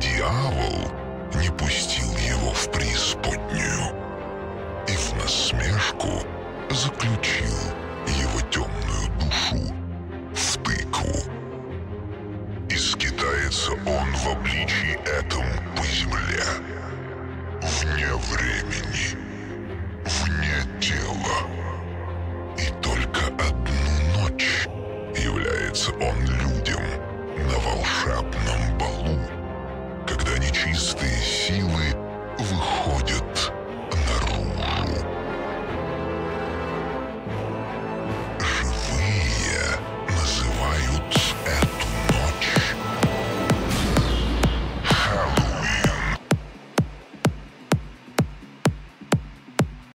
дьявол не пустил его в преисподнюю и в насмешку заключил его темную душу в тыкву. И скитается он в обличии этом по земле, вне времени, вне тела. И только одну ночь является он чистые силы